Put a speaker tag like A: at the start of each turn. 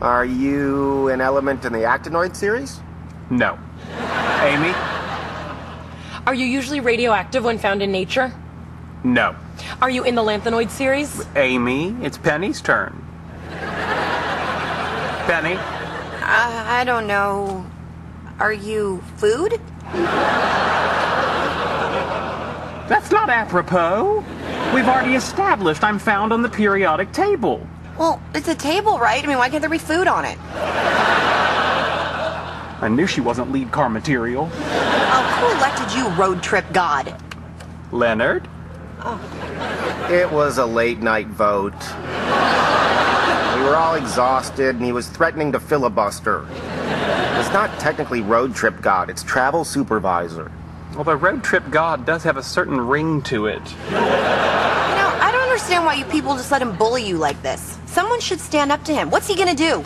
A: Are you an element in the Actinoid series?
B: No. Amy?
C: Are you usually radioactive when found in nature?
B: No.
C: Are you in the Lanthanoid series?
B: Amy, it's Penny's turn. Penny?
D: Uh, I don't know. Are you food?
B: That's not apropos. We've already established I'm found on the periodic table.
D: Well, it's a table, right? I mean, why can't there be food on it?
B: I knew she wasn't lead car material.
D: Oh, who elected you road trip god?
B: Leonard? Oh.
A: It was a late night vote. We were all exhausted, and he was threatening to filibuster. It's not technically road trip god, it's travel supervisor.
B: Well, the road trip god does have a certain ring to it.
D: You know, I don't understand why you people just let him bully you like this. Someone should stand up to him. What's he gonna do?